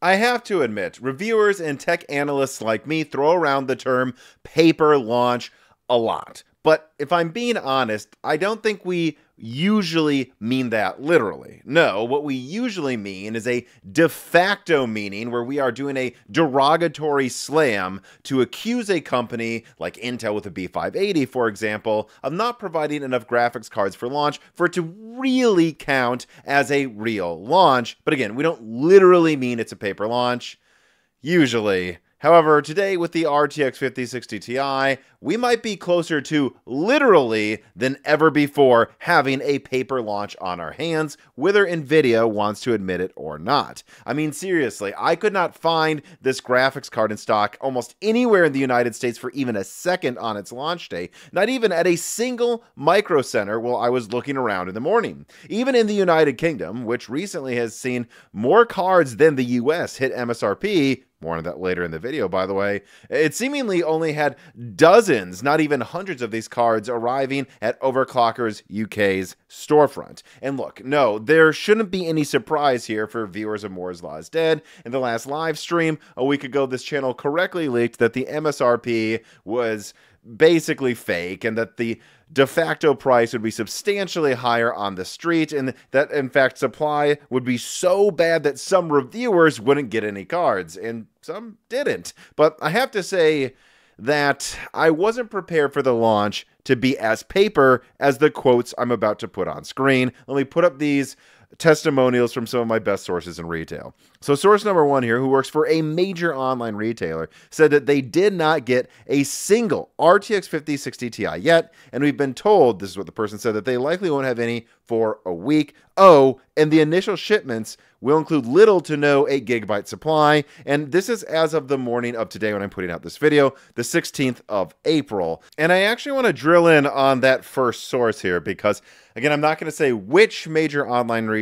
I have to admit, reviewers and tech analysts like me throw around the term paper launch a lot. But if I'm being honest, I don't think we usually mean that literally. No, what we usually mean is a de facto meaning where we are doing a derogatory slam to accuse a company like Intel with a B580, for example, of not providing enough graphics cards for launch for it to really count as a real launch. But again, we don't literally mean it's a paper launch. Usually, However, today with the RTX 5060 Ti, we might be closer to literally than ever before having a paper launch on our hands, whether Nvidia wants to admit it or not. I mean, seriously, I could not find this graphics card in stock almost anywhere in the United States for even a second on its launch day, not even at a single micro center while I was looking around in the morning. Even in the United Kingdom, which recently has seen more cards than the US hit MSRP, more on that later in the video, by the way. It seemingly only had dozens, not even hundreds of these cards arriving at Overclockers UK's storefront. And look, no, there shouldn't be any surprise here for viewers of Moore's Law is Dead. In the last live stream a week ago, this channel correctly leaked that the MSRP was basically fake and that the de facto price would be substantially higher on the street and that in fact supply would be so bad that some reviewers wouldn't get any cards and some didn't. But i have to say that i wasn't prepared for the launch to be as paper as the quotes i'm about to put on screen. Let me put up these testimonials from some of my best sources in retail. So, source number one here, who works for a major online retailer, said that they did not get a single RTX 5060 Ti yet. And we've been told, this is what the person said, that they likely won't have any for a week. Oh, and the initial shipments will include little to no 8 gigabyte supply. And this is as of the morning of today when I'm putting out this video, the 16th of April. And I actually want to drill in on that first source here because, again, I'm not going to say which major online retailer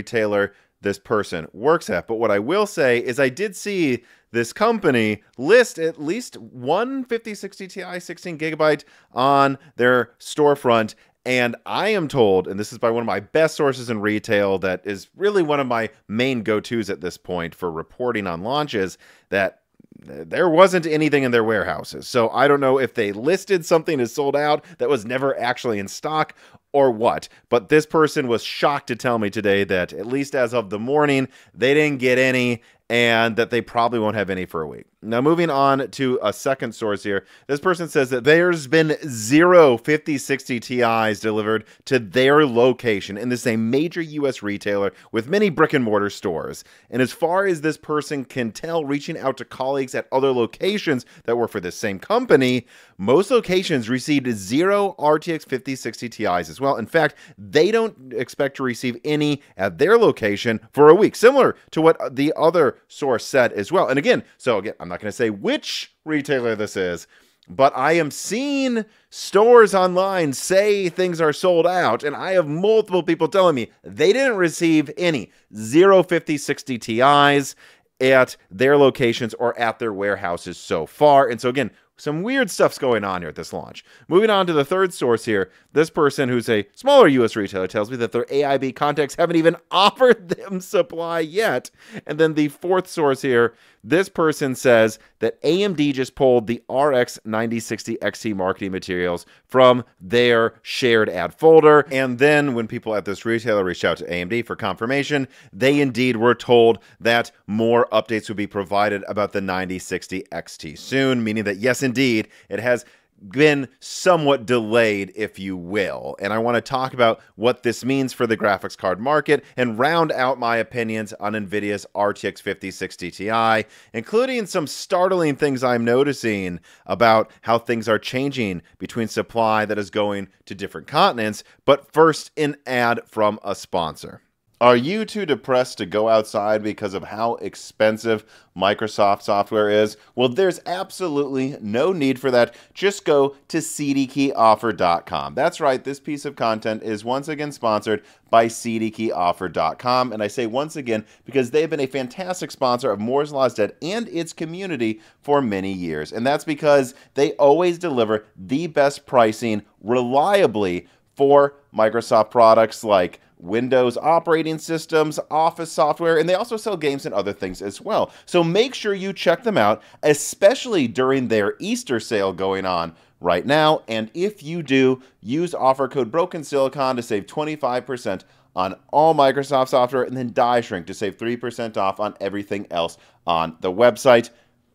this person works at. But what I will say is I did see this company list at least one 5060 Ti 16 gigabyte on their storefront. And I am told, and this is by one of my best sources in retail, that is really one of my main go tos at this point for reporting on launches, that there wasn't anything in their warehouses. So I don't know if they listed something as sold out that was never actually in stock or what. But this person was shocked to tell me today that, at least as of the morning, they didn't get any and that they probably won't have any for a week. Now, moving on to a second source here, this person says that there's been zero 5060 Ti's delivered to their location, and this is a major US retailer with many brick and mortar stores. And as far as this person can tell, reaching out to colleagues at other locations that work for the same company, most locations received zero RTX 5060 Ti's as well. In fact, they don't expect to receive any at their location for a week, similar to what the other source said as well. And again, so again, I'm not going to say which retailer this is, but I am seeing stores online say things are sold out, and I have multiple people telling me they didn't receive any 05060 Ti's at their locations or at their warehouses so far. And so again, some weird stuff's going on here at this launch. Moving on to the third source here, this person who's a smaller US retailer tells me that their AIB contacts haven't even offered them supply yet. And then the fourth source here, this person says that AMD just pulled the RX 9060 XT marketing materials from their shared ad folder. And then when people at this retailer reached out to AMD for confirmation, they indeed were told that more updates would be provided about the 9060 XT soon, meaning that yes, indeed, it has been somewhat delayed, if you will. And I want to talk about what this means for the graphics card market and round out my opinions on NVIDIA's RTX 5060 Ti, including some startling things I'm noticing about how things are changing between supply that is going to different continents. But first, an ad from a sponsor. Are you too depressed to go outside because of how expensive Microsoft software is? Well, there's absolutely no need for that. Just go to cdkeyoffer.com. That's right, this piece of content is once again sponsored by cdkeyoffer.com. And I say once again because they've been a fantastic sponsor of Moore's Law's Dead and its community for many years. And that's because they always deliver the best pricing reliably for Microsoft products like Windows operating systems, Office software, and they also sell games and other things as well. So make sure you check them out, especially during their Easter sale going on right now. And if you do, use offer code Broken Silicon to save 25% on all Microsoft software, and then Die Shrink to save 3% off on everything else on the website.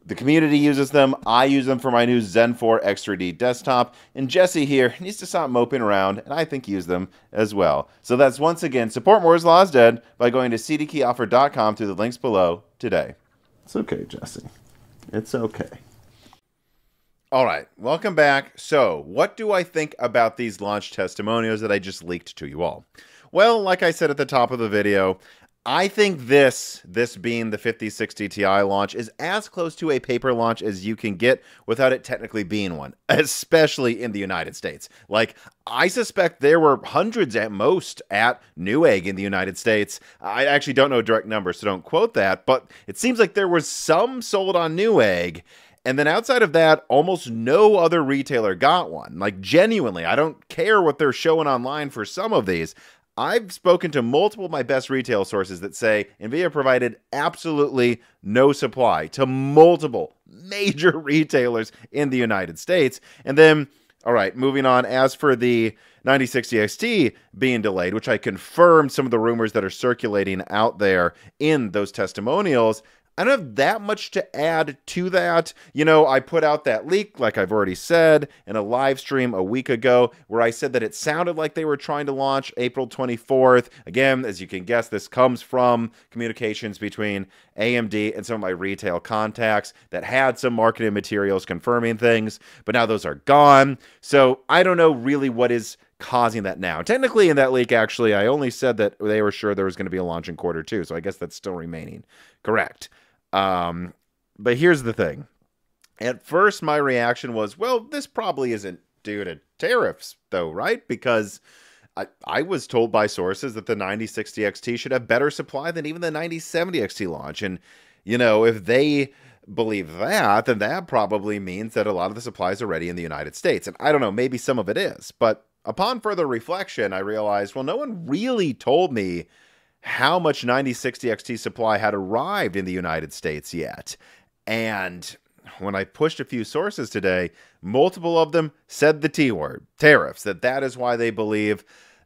The community uses them. I use them for my new Zen 4 X3D desktop. And Jesse here needs to stop moping around, and I think use them as well. So that's once again support Moore's Law is Dead by going to cdkeyoffer.com through the links below today. It's okay, Jesse. It's okay. All right, welcome back. So, what do I think about these launch testimonials that I just leaked to you all? Well, like I said at the top of the video, I think this, this being the 5060 Ti launch, is as close to a paper launch as you can get without it technically being one, especially in the United States. Like, I suspect there were hundreds at most at Newegg in the United States. I actually don't know direct numbers, so don't quote that, but it seems like there was some sold on Newegg. And then outside of that, almost no other retailer got one. Like, genuinely, I don't care what they're showing online for some of these. I've spoken to multiple of my best retail sources that say NVIDIA provided absolutely no supply to multiple major retailers in the United States. And then, all right, moving on. As for the 9060 XT being delayed, which I confirmed some of the rumors that are circulating out there in those testimonials, I don't have that much to add to that. You know, I put out that leak, like I've already said, in a live stream a week ago, where I said that it sounded like they were trying to launch April 24th. Again, as you can guess, this comes from communications between AMD and some of my retail contacts that had some marketing materials confirming things, but now those are gone. So I don't know really what is causing that now. Technically, in that leak, actually, I only said that they were sure there was going to be a launch in quarter two, so I guess that's still remaining. Correct. Um, but here's the thing. At first, my reaction was, well, this probably isn't due to tariffs, though, right? Because I, I was told by sources that the 9060 XT should have better supply than even the 9070 XT launch. And, you know, if they believe that, then that probably means that a lot of the supply is already in the United States. And I don't know, maybe some of it is. But upon further reflection, I realized, well, no one really told me how much 9060 XT supply had arrived in the United States yet. And when I pushed a few sources today, multiple of them said the T word, tariffs, that that is why they believe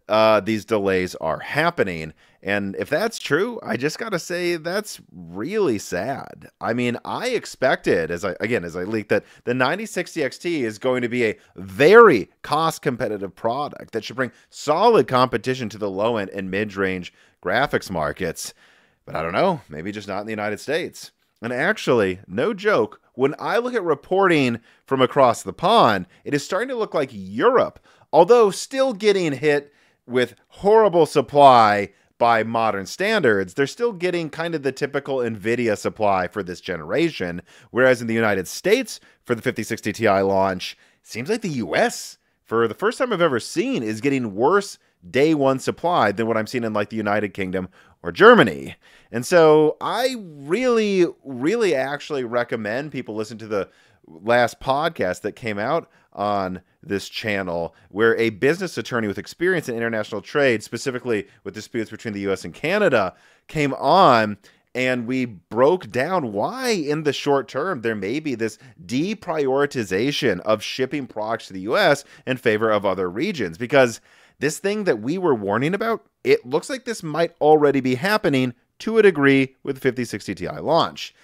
uh, these delays are happening. And if that's true, I just got to say that's really sad. I mean, I expected, as I again, as I leaked, that the 9060 XT is going to be a very cost competitive product that should bring solid competition to the low end and mid range graphics markets. But I don't know, maybe just not in the United States. And actually, no joke, when I look at reporting from across the pond, it is starting to look like Europe, although still getting hit with horrible supply by modern standards, they're still getting kind of the typical NVIDIA supply for this generation. Whereas in the United States, for the 5060 Ti launch, seems like the US, for the first time I've ever seen, is getting worse day one supply than what I'm seeing in like the United Kingdom or Germany. And so I really, really actually recommend people listen to the last podcast that came out on this channel where a business attorney with experience in international trade, specifically with disputes between the US and Canada, came on and we broke down why in the short term there may be this deprioritization of shipping products to the US in favor of other regions because this thing that we were warning about, it looks like this might already be happening to a degree with 5060 Ti launch.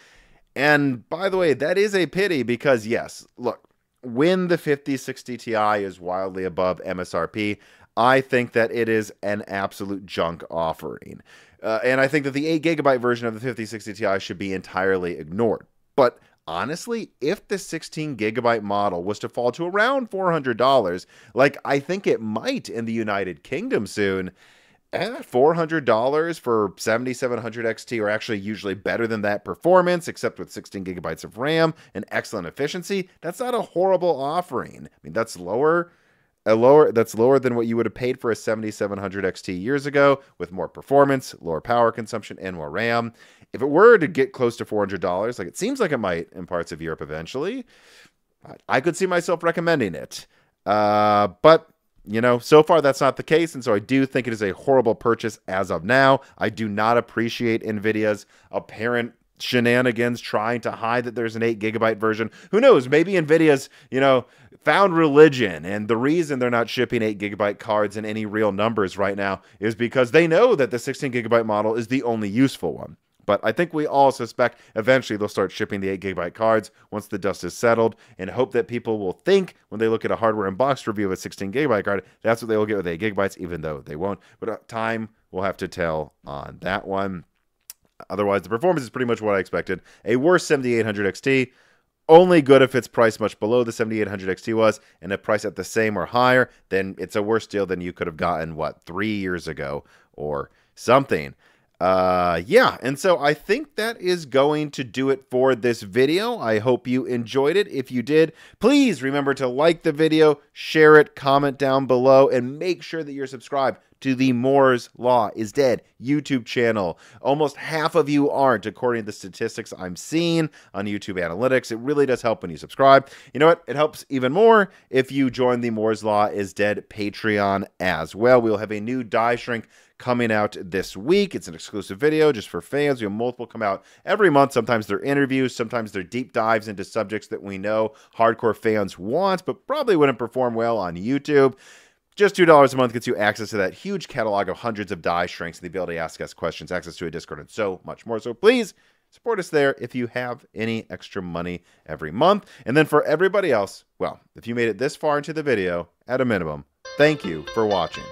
And by the way, that is a pity because yes, look, when the 5060 Ti is wildly above MSRP, I think that it is an absolute junk offering. Uh, and I think that the 8 gigabyte version of the 5060 Ti should be entirely ignored. But honestly, if the 16 gigabyte model was to fall to around $400, like I think it might in the United Kingdom soon, eh, $400 for 7700 XT are actually usually better than that performance, except with 16 gigabytes of RAM and excellent efficiency. That's not a horrible offering. I mean, that's lower. A lower that's lower than what you would have paid for a 7700 XT years ago with more performance, lower power consumption and more RAM. If it were to get close to $400, like it seems like it might in parts of Europe eventually, I could see myself recommending it. Uh, but you know, so far that's not the case. And so I do think it is a horrible purchase as of now. I do not appreciate NVIDIA's apparent shenanigans trying to hide that there's an 8 gigabyte version. Who knows? Maybe NVIDIA's, you know, found religion. And the reason they're not shipping 8 gigabyte cards in any real numbers right now is because they know that the 16 gigabyte model is the only useful one. But I think we all suspect eventually they'll start shipping the 8 gigabyte cards once the dust is settled and hope that people will think when they look at a Hardware Unboxed review of a 16 gigabyte card, that's what they will get with 8 gigabytes, even though they won't. But uh, time will have to tell on that one. Otherwise, the performance is pretty much what I expected. A worse 7800 XT, only good if it's priced much below the 7800 XT was, and if priced at the same or higher, then it's a worse deal than you could have gotten, what, three years ago or something. Uh, yeah, and so I think that is going to do it for this video. I hope you enjoyed it. If you did, please remember to like the video, share it, comment down below, and make sure that you're subscribed to the Moore's Law is Dead YouTube channel. Almost half of you aren't, according to the statistics I'm seeing on YouTube Analytics. It really does help when you subscribe. You know what? It helps even more if you join the Moore's Law is Dead Patreon as well. We'll have a new die shrink coming out this week. It's an exclusive video just for fans. We have multiple come out every month. Sometimes they're interviews, sometimes they're deep dives into subjects that we know hardcore fans want, but probably wouldn't perform well on YouTube. Just $2 a month gets you access to that huge catalog of hundreds of die shrinks and the ability to ask us questions, access to a Discord, and so much more. So please support us there if you have any extra money every month. And then for everybody else, well, if you made it this far into the video, at a minimum, thank you for watching.